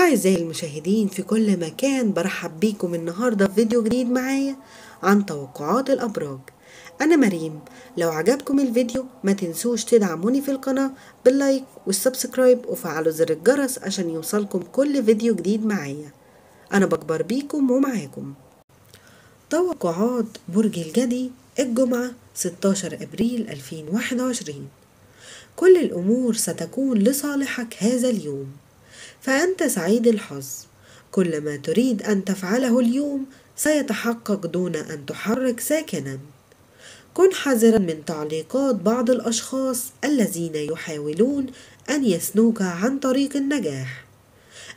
أعزائي المشاهدين في كل مكان برحب بيكم النهاردة في فيديو جديد معايا عن توقعات الأبراج. أنا مريم. لو عجبكم الفيديو ما تنسوش تدعموني في القناة بال like وال subscribe وفعلوا زر الجرس عشان يوصلكم كل فيديو جديد معايا. أنا بكبر بيكم ومعاكم. توقعات برج الجدي الجمعة 16 أبريل 2021 كل الأمور ستكون لصالحك هذا اليوم. فأنت سعيد الحظ. كل ما تريد أن تفعله اليوم سيتحقق دون أن تحرك ساكنا. كن حذرا من تعليقات بعض الأشخاص الذين يحاولون أن يسنوك عن طريق النجاح.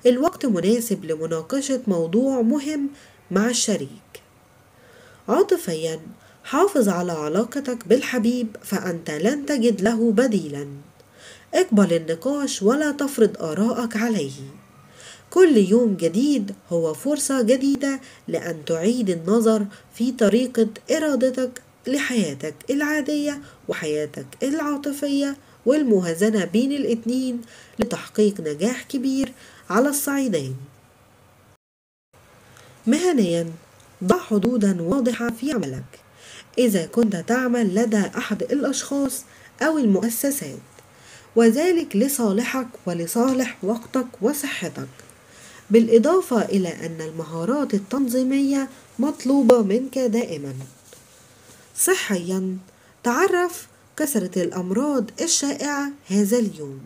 الوقت مناسب لمناقشة موضوع مهم مع الشريك. عاطفيا حافظ على علاقتك بالحبيب فأنت لن تجد له بديلا. اقبل النقاش ولا تفرض آراءك عليه. كل يوم جديد هو فرصة جديدة لأن تعيد النظر في طريقة إرادتك لحياتك العادية وحياتك العاطفية والموازنة بين الاتنين لتحقيق نجاح كبير على الصعيدين. مهنيا ضع حدودا واضحة في عملك. إذا كنت تعمل لدى أحد الأشخاص أو المؤسسات. وذلك لصالحك ولصالح وقتك وصحتك. بالإضافة إلى أن المهارات التنظيمية مطلوبة منك دائما. صحيا تعرف كثرة الأمراض الشائعة هذا اليوم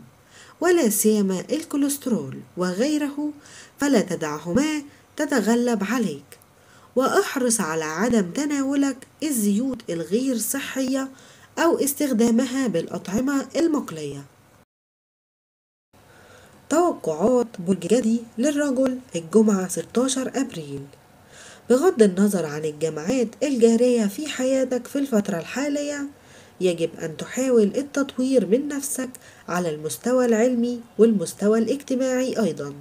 ولا سيما الكوليسترول وغيره فلا تدعهما تتغلب عليك. وأحرص على عدم تناولك الزيوت الغير صحية أو استخدامها بالأطعمة المقلية. توقعات برج جدي للرجل الجمعة 16 أبريل. بغض النظر عن الجماعات الجارية في حياتك في الفترة الحالية يجب أن تحاول التطوير من نفسك على المستوى العلمي والمستوى الاجتماعي أيضا.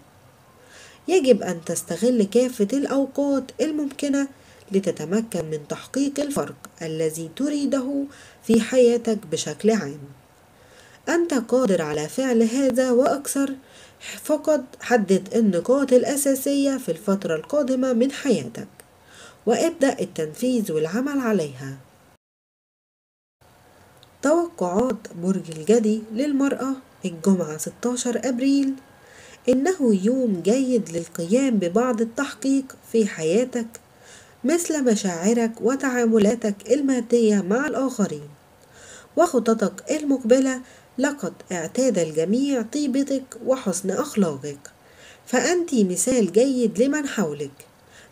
يجب أن تستغل كافة الأوقات الممكنة لتتمكن من تحقيق الفرق الذي تريده في حياتك بشكل عام. أنت قادر على فعل هذا وأكثر فقط حدد النقاط الأساسية في الفترة القادمة من حياتك وابدأ التنفيذ والعمل عليها. توقعات برج الجدي للمرأة الجمعة 16 أبريل. إنه يوم جيد للقيام ببعض التحقيق في حياتك مثل مشاعرك وتعاملاتك المادية مع الآخرين وخططك المقبلة لقد اعتاد الجميع طيبتك وحسن أخلاقك. فأنت مثال جيد لمن حولك.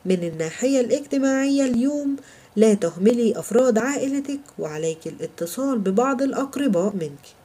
من الناحية الاجتماعية اليوم لا تهملي أفراد عائلتك وعليك الاتصال ببعض الأقرباء منك.